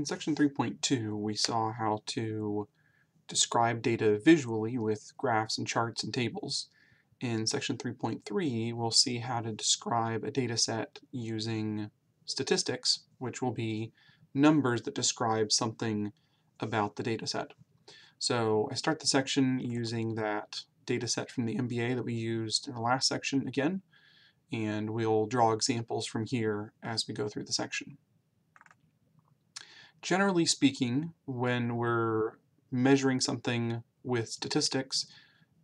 In section 3.2, we saw how to describe data visually with graphs and charts and tables. In section 3.3, we'll see how to describe a data set using statistics, which will be numbers that describe something about the data set. So I start the section using that data set from the NBA that we used in the last section again, and we'll draw examples from here as we go through the section. Generally speaking, when we're measuring something with statistics,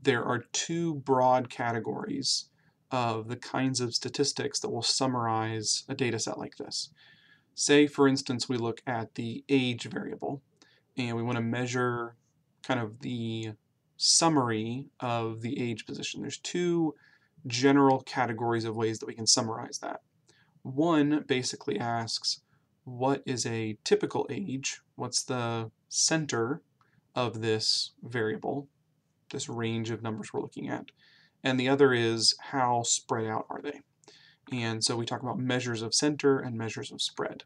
there are two broad categories of the kinds of statistics that will summarize a data set like this. Say, for instance, we look at the age variable, and we want to measure kind of the summary of the age position. There's two general categories of ways that we can summarize that. One basically asks, what is a typical age? What's the center of this variable, this range of numbers we're looking at? And the other is how spread out are they? And so we talk about measures of center and measures of spread.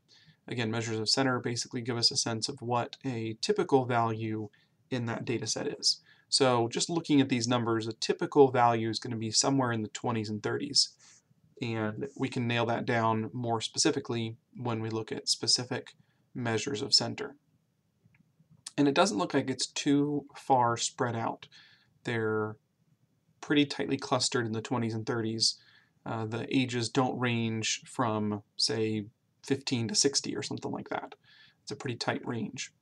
Again, measures of center basically give us a sense of what a typical value in that data set is. So just looking at these numbers, a typical value is going to be somewhere in the 20s and 30s and we can nail that down more specifically when we look at specific measures of center. And it doesn't look like it's too far spread out. They're pretty tightly clustered in the 20s and 30s. Uh, the ages don't range from, say, 15 to 60 or something like that. It's a pretty tight range.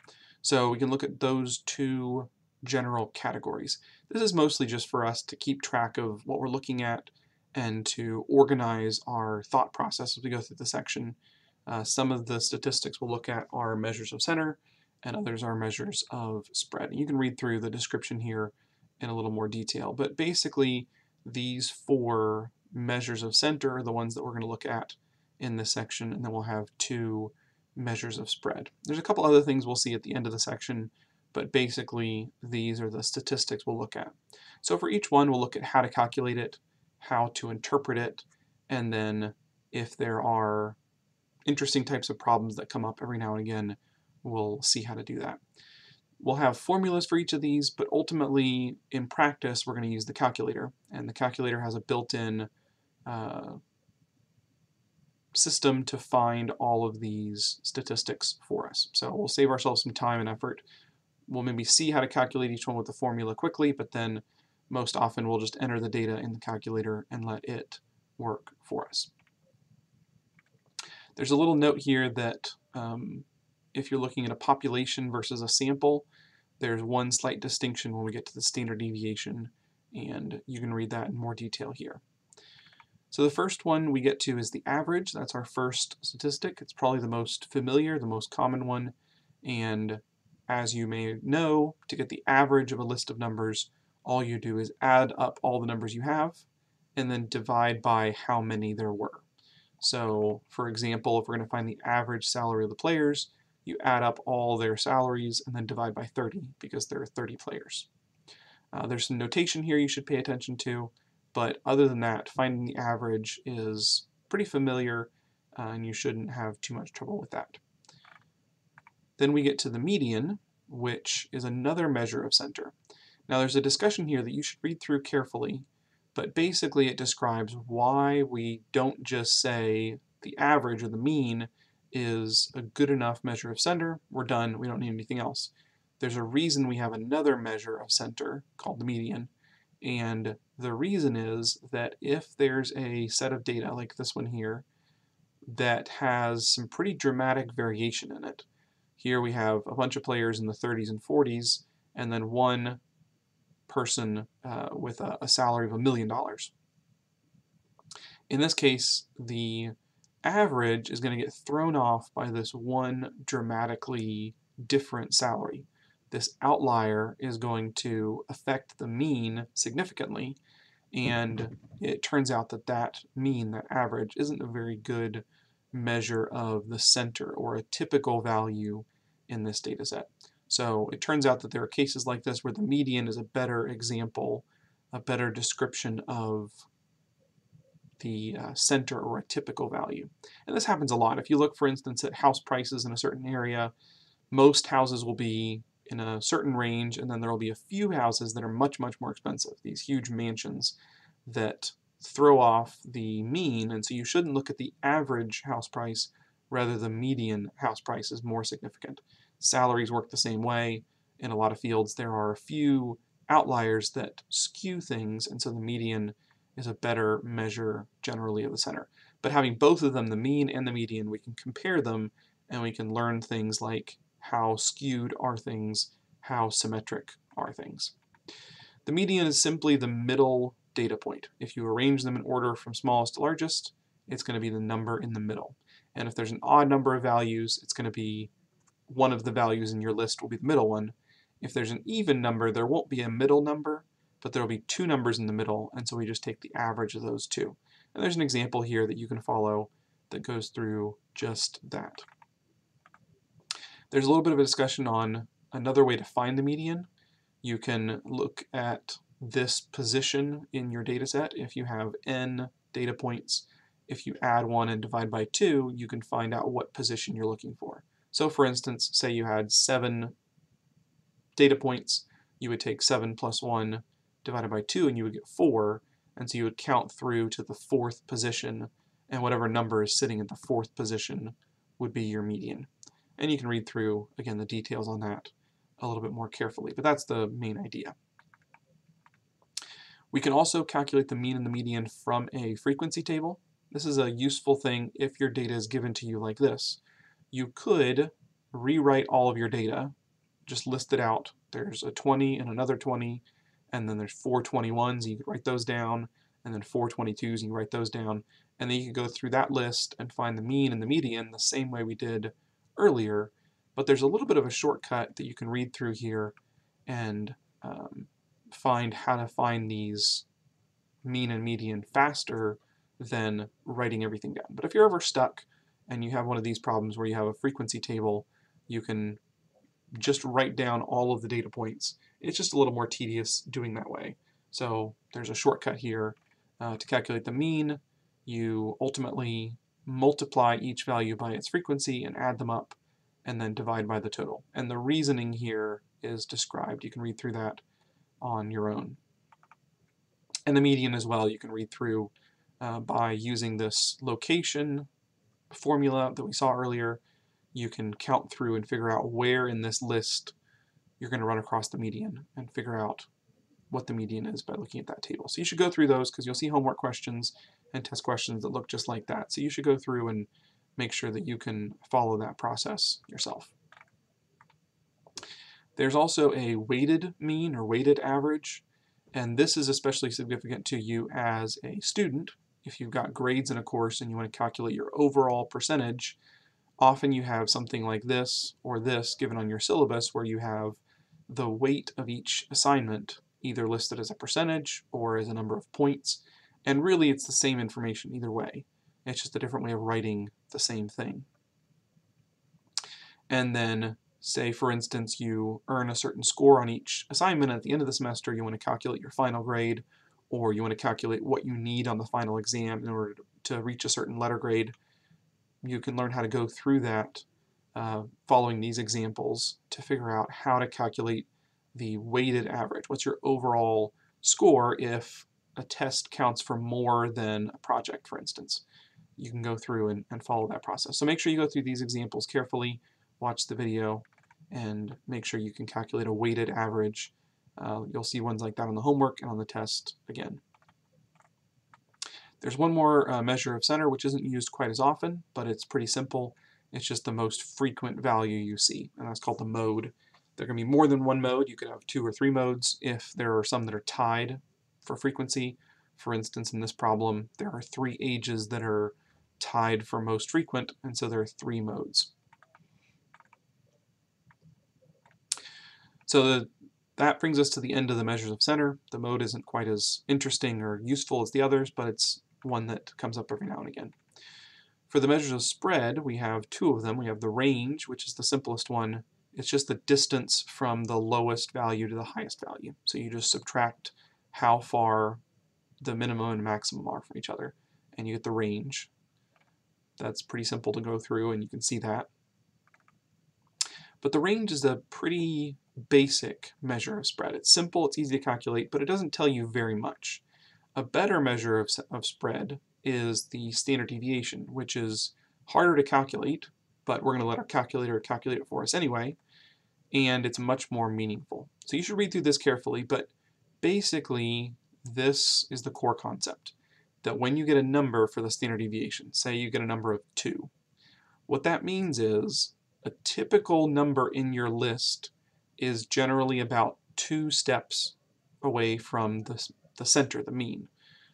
So we can look at those two general categories. This is mostly just for us to keep track of what we're looking at and to organize our thought process as we go through the section. Uh, some of the statistics we'll look at are measures of center, and others are measures of spread. You can read through the description here in a little more detail, but basically these four measures of center are the ones that we're going to look at in this section, and then we'll have two measures of spread. There's a couple other things we'll see at the end of the section, but basically these are the statistics we'll look at. So for each one, we'll look at how to calculate it, how to interpret it, and then if there are interesting types of problems that come up every now and again, we'll see how to do that. We'll have formulas for each of these, but ultimately, in practice, we're going to use the calculator. And the calculator has a built-in uh, system to find all of these statistics for us. So we'll save ourselves some time and effort. We'll maybe see how to calculate each one with the formula quickly, but then most often we'll just enter the data in the calculator and let it work for us. There's a little note here that um, if you're looking at a population versus a sample, there's one slight distinction when we get to the standard deviation, and you can read that in more detail here. So the first one we get to is the average. That's our first statistic. It's probably the most familiar, the most common one, and as you may know, to get the average of a list of numbers, all you do is add up all the numbers you have and then divide by how many there were. So for example, if we're going to find the average salary of the players, you add up all their salaries and then divide by 30 because there are 30 players. Uh, there's some notation here you should pay attention to, but other than that, finding the average is pretty familiar uh, and you shouldn't have too much trouble with that. Then we get to the median, which is another measure of center. Now there's a discussion here that you should read through carefully, but basically it describes why we don't just say the average or the mean is a good enough measure of center, we're done, we don't need anything else. There's a reason we have another measure of center called the median, and the reason is that if there's a set of data like this one here that has some pretty dramatic variation in it, here we have a bunch of players in the 30s and 40s, and then one person uh, with a, a salary of a million dollars. In this case, the average is going to get thrown off by this one dramatically different salary. This outlier is going to affect the mean significantly, and it turns out that that mean, that average, isn't a very good measure of the center or a typical value in this data set. So it turns out that there are cases like this where the median is a better example, a better description of the uh, center or a typical value. And this happens a lot. If you look, for instance, at house prices in a certain area, most houses will be in a certain range, and then there will be a few houses that are much, much more expensive, these huge mansions that throw off the mean, and so you shouldn't look at the average house price, rather the median house price is more significant. Salaries work the same way. In a lot of fields, there are a few outliers that skew things, and so the median is a better measure generally of the center. But having both of them, the mean and the median, we can compare them and we can learn things like how skewed are things, how symmetric are things. The median is simply the middle data point. If you arrange them in order from smallest to largest, it's going to be the number in the middle. And if there's an odd number of values, it's going to be one of the values in your list will be the middle one. If there's an even number, there won't be a middle number, but there will be two numbers in the middle, and so we just take the average of those two. And there's an example here that you can follow that goes through just that. There's a little bit of a discussion on another way to find the median. You can look at this position in your data set. If you have n data points, if you add one and divide by two, you can find out what position you're looking for. So for instance, say you had seven data points, you would take seven plus one divided by two and you would get four, and so you would count through to the fourth position, and whatever number is sitting at the fourth position would be your median. And you can read through, again, the details on that a little bit more carefully, but that's the main idea. We can also calculate the mean and the median from a frequency table. This is a useful thing if your data is given to you like this. You could rewrite all of your data, just list it out. There's a 20 and another 20, and then there's four 21s, you could write those down, and then four 22s, you write those down, and then you can go through that list and find the mean and the median the same way we did earlier, but there's a little bit of a shortcut that you can read through here and um, find how to find these mean and median faster than writing everything down. But if you're ever stuck and you have one of these problems where you have a frequency table, you can just write down all of the data points. It's just a little more tedious doing that way. So there's a shortcut here uh, to calculate the mean. You ultimately multiply each value by its frequency and add them up and then divide by the total. And the reasoning here is described. You can read through that on your own. And the median as well, you can read through uh, by using this location formula that we saw earlier. You can count through and figure out where in this list you're going to run across the median and figure out what the median is by looking at that table. So you should go through those because you'll see homework questions and test questions that look just like that. So you should go through and make sure that you can follow that process yourself. There's also a weighted mean or weighted average, and this is especially significant to you as a student. If you've got grades in a course and you want to calculate your overall percentage, often you have something like this or this given on your syllabus where you have the weight of each assignment either listed as a percentage or as a number of points. And really it's the same information either way. It's just a different way of writing the same thing. And then say for instance you earn a certain score on each assignment at the end of the semester, you want to calculate your final grade or you want to calculate what you need on the final exam in order to reach a certain letter grade. You can learn how to go through that uh, following these examples to figure out how to calculate the weighted average. What's your overall score if a test counts for more than a project, for instance? You can go through and, and follow that process. So make sure you go through these examples carefully, watch the video, and make sure you can calculate a weighted average. Uh, you'll see ones like that on the homework and on the test again. There's one more uh, measure of center which isn't used quite as often, but it's pretty simple. It's just the most frequent value you see, and that's called the mode. There can be more than one mode. You could have two or three modes if there are some that are tied for frequency. For instance, in this problem, there are three ages that are tied for most frequent, and so there are three modes. So the, that brings us to the end of the measures of center. The mode isn't quite as interesting or useful as the others, but it's one that comes up every now and again. For the measures of spread, we have two of them. We have the range, which is the simplest one, it's just the distance from the lowest value to the highest value. So you just subtract how far the minimum and maximum are from each other, and you get the range. That's pretty simple to go through, and you can see that. But the range is a pretty basic measure of spread. It's simple, it's easy to calculate, but it doesn't tell you very much. A better measure of, of spread is the standard deviation, which is harder to calculate, but we're going to let our calculator calculate it for us anyway, and it's much more meaningful. So you should read through this carefully, but basically this is the core concept, that when you get a number for the standard deviation, say you get a number of 2, what that means is a typical number in your list is generally about two steps away from the, the center, the mean.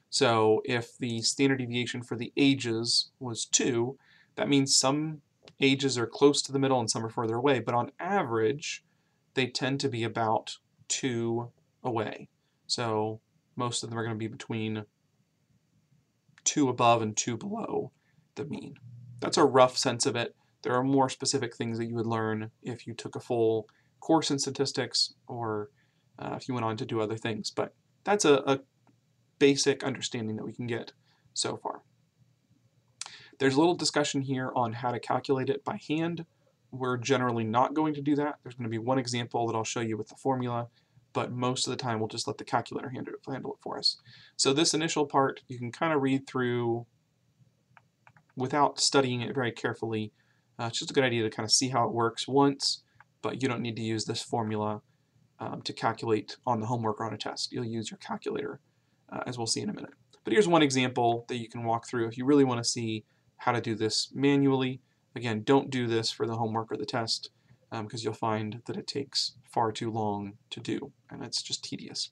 So if the standard deviation for the ages was 2, that means some ages are close to the middle and some are further away, but on average, they tend to be about 2 away. So most of them are going to be between 2 above and 2 below the mean. That's a rough sense of it. There are more specific things that you would learn if you took a full course in statistics or uh, if you went on to do other things. But that's a, a basic understanding that we can get so far. There's a little discussion here on how to calculate it by hand. We're generally not going to do that. There's going to be one example that I'll show you with the formula, but most of the time we'll just let the calculator handle it, handle it for us. So this initial part you can kind of read through without studying it very carefully. Uh, it's just a good idea to kind of see how it works once, but you don't need to use this formula um, to calculate on the homework or on a test. You'll use your calculator, uh, as we'll see in a minute. But here's one example that you can walk through if you really want to see how to do this manually. Again, don't do this for the homework or the test because um, you'll find that it takes far too long to do, and it's just tedious.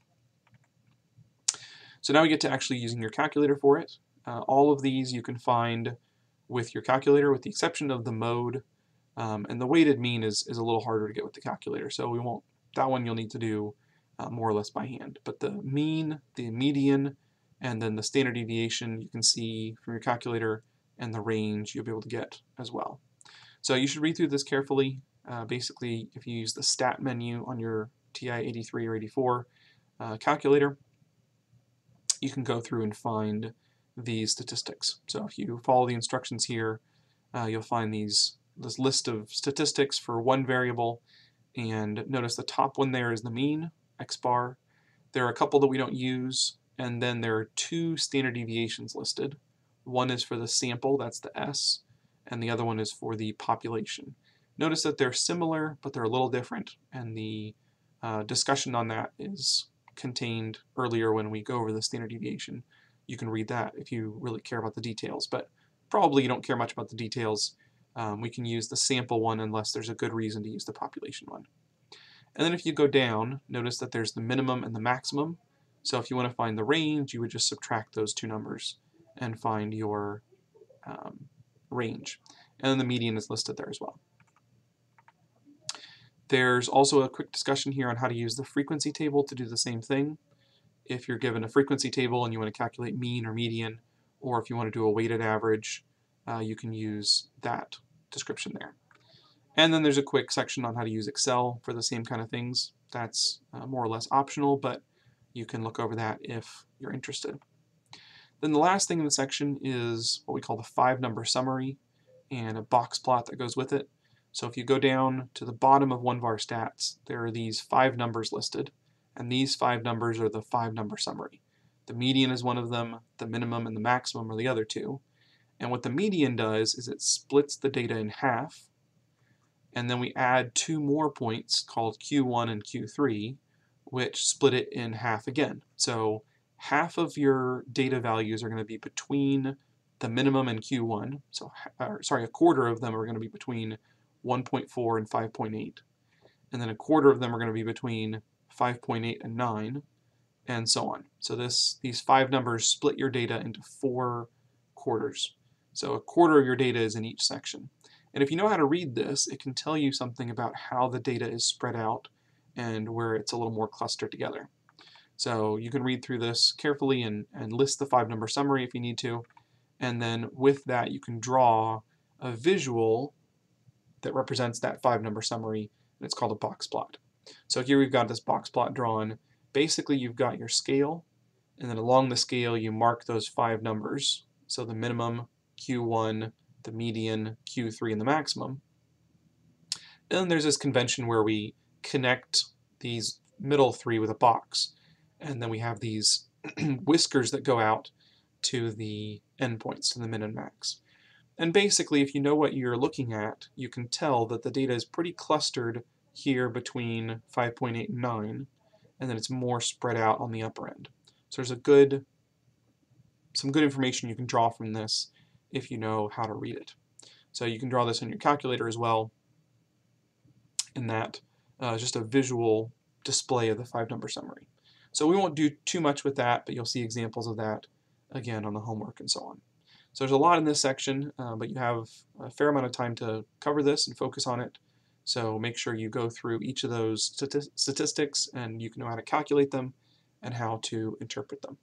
So now we get to actually using your calculator for it. Uh, all of these you can find with your calculator with the exception of the mode um, and the weighted mean is, is a little harder to get with the calculator so we won't that one you'll need to do uh, more or less by hand. But the mean the median and then the standard deviation you can see from your calculator and the range you'll be able to get as well. So you should read through this carefully. Uh, basically if you use the stat menu on your TI 83 or 84 uh, calculator you can go through and find these statistics. So if you follow the instructions here, uh, you'll find these this list of statistics for one variable, and notice the top one there is the mean, x bar. There are a couple that we don't use, and then there are two standard deviations listed. One is for the sample, that's the S, and the other one is for the population. Notice that they're similar, but they're a little different, and the uh, discussion on that is contained earlier when we go over the standard deviation you can read that if you really care about the details. But probably you don't care much about the details. Um, we can use the sample one unless there's a good reason to use the population one. And then if you go down, notice that there's the minimum and the maximum. So if you want to find the range, you would just subtract those two numbers and find your um, range. And then the median is listed there as well. There's also a quick discussion here on how to use the frequency table to do the same thing if you're given a frequency table and you want to calculate mean or median, or if you want to do a weighted average, uh, you can use that description there. And then there's a quick section on how to use Excel for the same kind of things. That's uh, more or less optional, but you can look over that if you're interested. Then the last thing in the section is what we call the five number summary and a box plot that goes with it. So if you go down to the bottom of one of our stats, there are these five numbers listed and these five numbers are the five number summary. The median is one of them, the minimum and the maximum are the other two. And what the median does is it splits the data in half, and then we add two more points called Q1 and Q3, which split it in half again. So half of your data values are going to be between the minimum and Q1, so sorry, a quarter of them are going to be between 1.4 and 5.8, and then a quarter of them are going to be between 5.8 and 9, and so on. So this these five numbers split your data into four quarters. So a quarter of your data is in each section. And if you know how to read this, it can tell you something about how the data is spread out and where it's a little more clustered together. So you can read through this carefully and, and list the five number summary if you need to. And then with that you can draw a visual that represents that five number summary and it's called a box plot. So here we've got this box plot drawn. Basically you've got your scale and then along the scale you mark those five numbers. So the minimum, Q1, the median, Q3, and the maximum. And then there's this convention where we connect these middle three with a box. And then we have these whiskers that go out to the endpoints, to the min and max. And basically, if you know what you're looking at, you can tell that the data is pretty clustered here between 5.8 and 9, and then it's more spread out on the upper end. So there's a good, some good information you can draw from this if you know how to read it. So you can draw this in your calculator as well, and that uh, just a visual display of the five number summary. So we won't do too much with that, but you'll see examples of that again on the homework and so on. So there's a lot in this section, uh, but you have a fair amount of time to cover this and focus on it. So make sure you go through each of those statistics and you can know how to calculate them and how to interpret them.